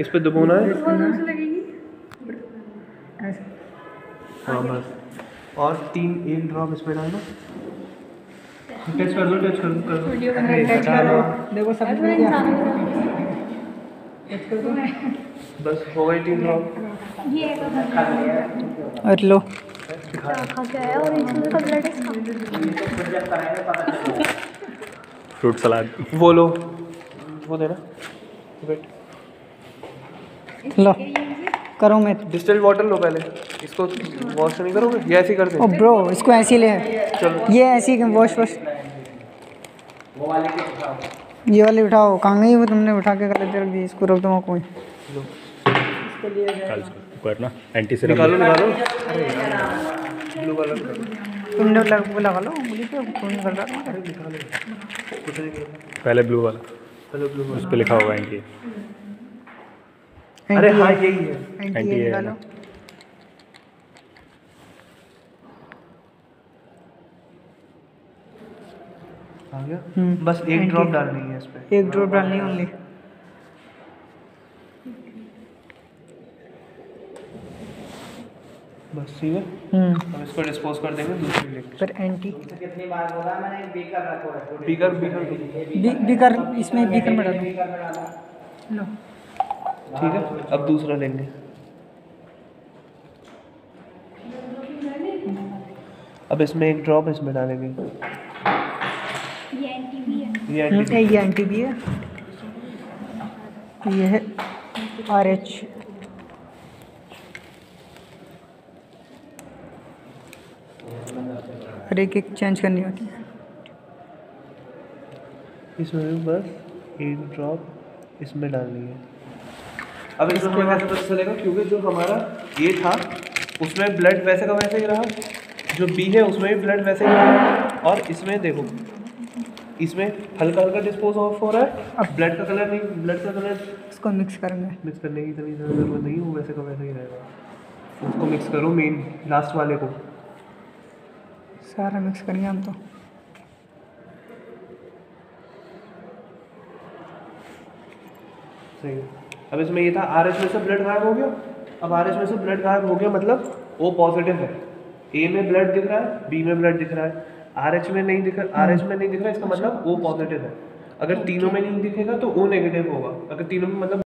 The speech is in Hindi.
इस पे दबाना है। हाँ बस। और तीन एक ड्रॉप इसमें डालना। टच कर दो टच कर दो कर अरे टच करो। देखो सब मिल गया। टच कर दो। बस हो गई तीन ड्रॉप और लो। इसका फ्रूट सलाद। वो लो। वो देना। वेट लो करो मैं। डिस्टिल वाटर लो पहले। इसको वॉश नहीं करोगे? या ऐसे ही कर ओ ब्रो इसको ऐसे ही ले। चलो। ये ऐसी वॉश वॉश ये वाले उठाओ। कहाँ गई वो तुमने? उठा के गलत रख दी। इसको रख दो कोई। लो। करना एंटी सिरम। निकालो निकालो। ब्लू कलर तुमने लग वो लगा लो उंगली पे। खून कर रहा था कुछ नहीं पहले ब्लू वाला। चलो ब्लू उस पर लिखा होगा एंटी। अरे हाँ यही है। एंटी है आ गया? हम्म, बस एक ड्रॉप डालनी है इस पे। एक ड्रॉप डालनी ओनली बस ठीक है? हम्म। अब इसको डिस्पोज कर देंगे दूसरी लेके फिर एंटी कितनी बार बोला? मैंने बीकर रखो बीकर बी, बीकर इसमें बीकर में डालो। लो ठीक है? अब दूसरा लेंगे। अब इसमें एक ड्रॉप इसमें डालेंगे। ये एंटी है। ये हम्म, ये भी है आर एच और एक एक चेंज करनी होती है। इसमें भी बस एक ड्रॉप इसमें डालनी है। अब इसमें हमें कैसे पता चलेगा क्योंकि जो हमारा ये था उसमें ब्लड वैसे का वैसे ही रहा जो बी है उसमें भी ब्लड वैसे ही रहा। और इसमें देखो इसमें हल्का हल्का डिस्पोज ऑफ़ हो रहा है अब ब्लड का कलर नहीं ब्लड का कलर इसको मिक्स करेंगे। मिक्स करने की ज़्यादा ज़रूरत नहीं वो वैसे का वैसा ही रहेगा। उसको मिक्स करो मेन लास्ट वाले को। सारा मिक्स करेंगे हम तो। सही अब इसमें ये था आर एच में से ब्लड गायब हो गया। अब आर एच में से ब्लड गायब हो गया मतलब ओ पॉजिटिव है। ए में ब्लड दिख रहा है बी में ब्लड दिख रहा है। आर एच में नहीं दिख रहा आर एच में नहीं दिख रहा है इसका मतलब ओ पॉजिटिव है। अगर तीनों में नहीं दिखेगा तो ओ नेगेटिव होगा। अगर तीनों में मतलब